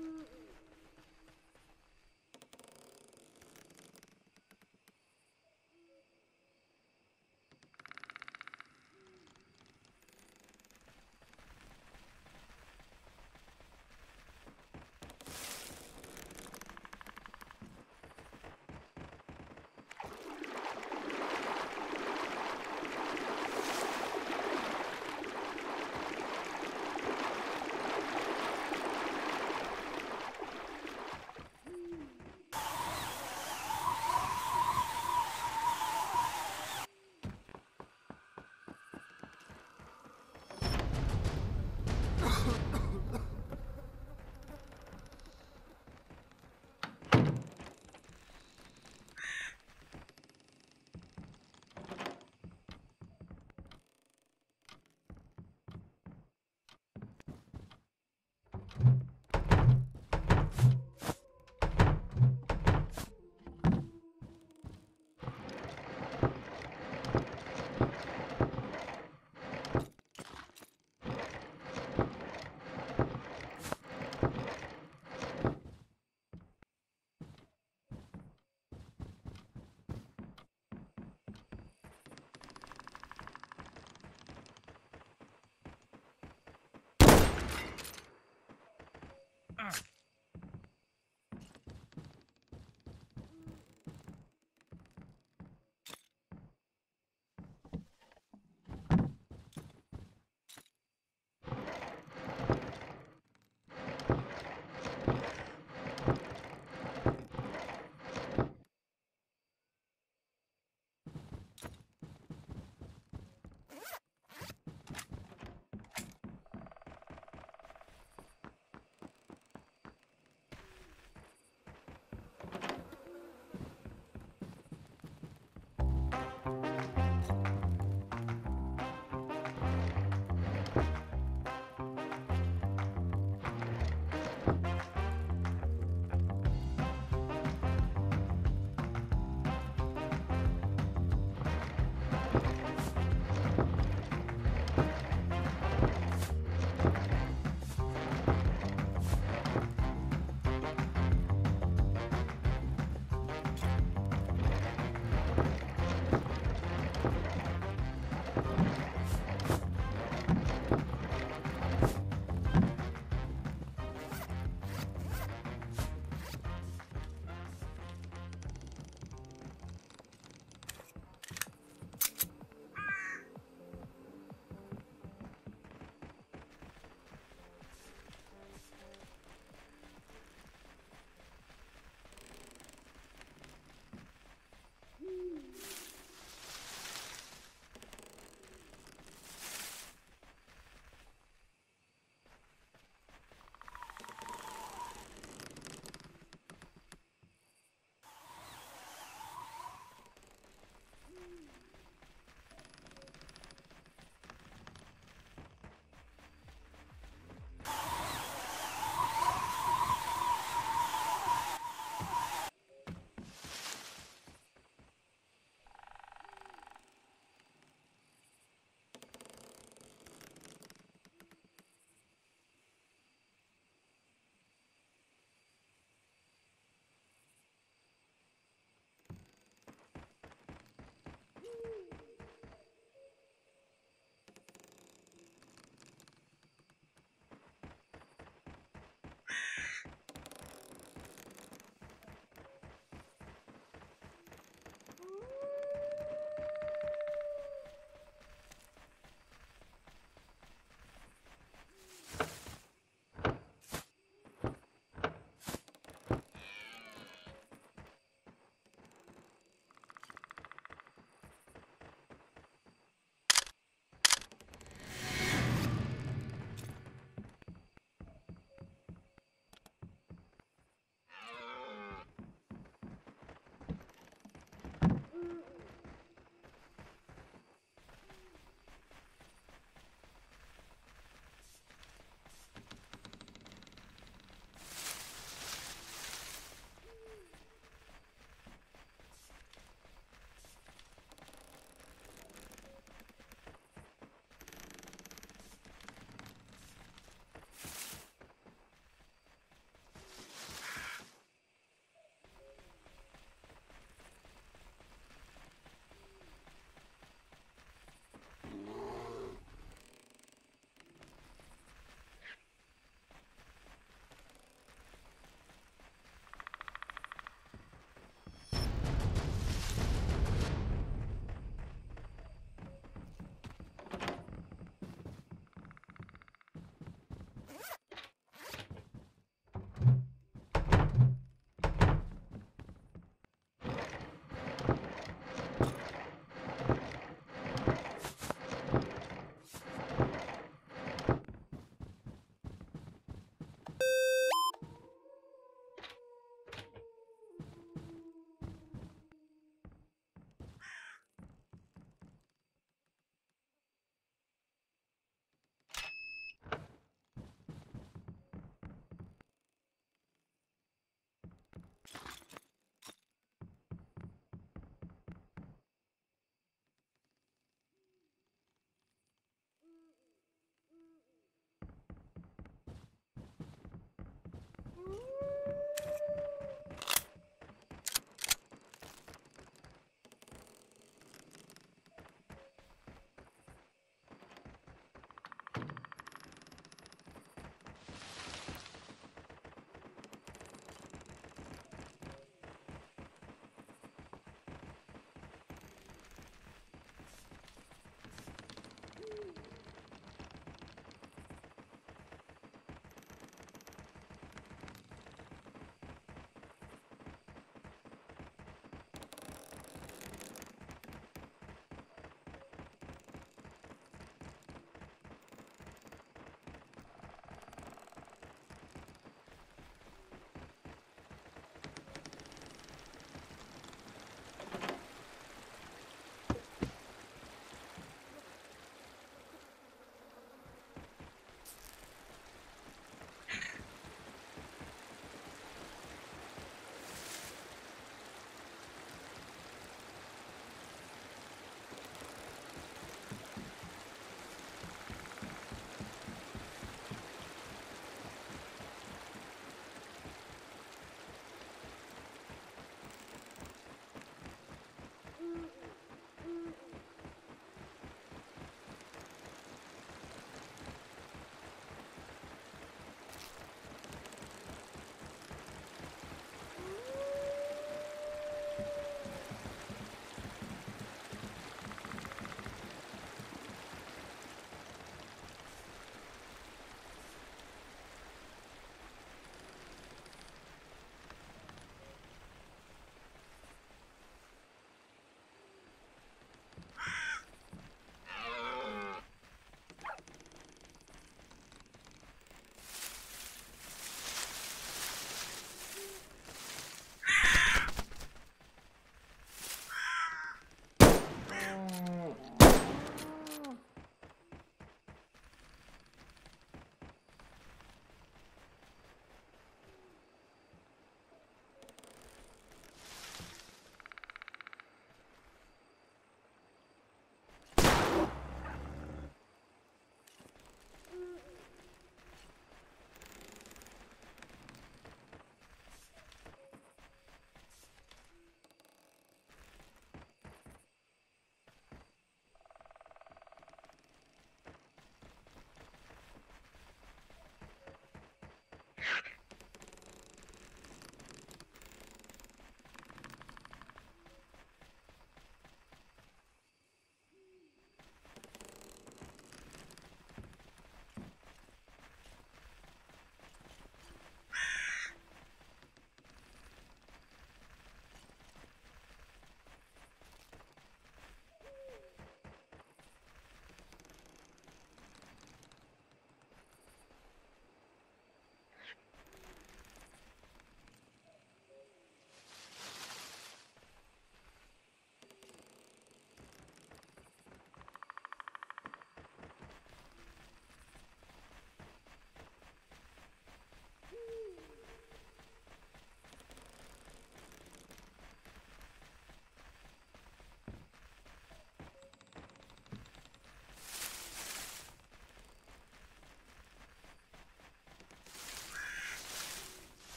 Mm.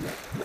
Yeah.